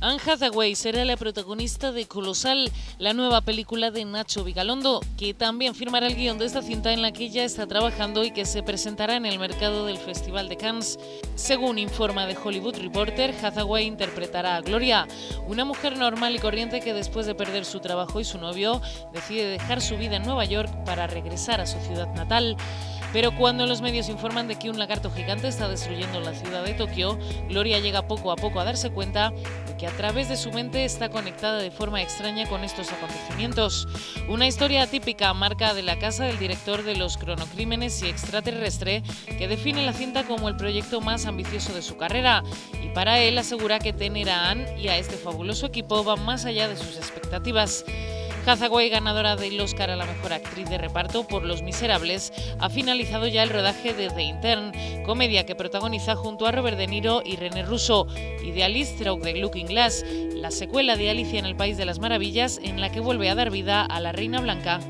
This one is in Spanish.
Anne Hathaway será la protagonista de Colosal, la nueva película de Nacho Vigalondo, que también firmará el guion de esta cinta en la que ya está trabajando y que se presentará en el mercado del Festival de Cannes. Según informa The Hollywood Reporter, Hathaway interpretará a Gloria, una mujer normal y corriente que después de perder su trabajo y su novio, decide dejar su vida en Nueva York para regresar a su ciudad natal. Pero cuando los medios informan de que un lagarto gigante está destruyendo la ciudad de Tokio, Gloria llega poco a poco a darse cuenta que a través de su mente está conectada de forma extraña con estos acontecimientos. Una historia típica marca de la casa del director de los cronocrímenes y extraterrestre que define la cinta como el proyecto más ambicioso de su carrera y para él asegura que tener a Anne y a este fabuloso equipo va más allá de sus expectativas. Hathaway, ganadora del Oscar a la mejor actriz de reparto por Los Miserables, ha finalizado ya el rodaje de The Intern, comedia que protagoniza junto a Robert De Niro y René Russo, y de Alice de Looking Glass, la secuela de Alicia en el País de las Maravillas, en la que vuelve a dar vida a la Reina Blanca.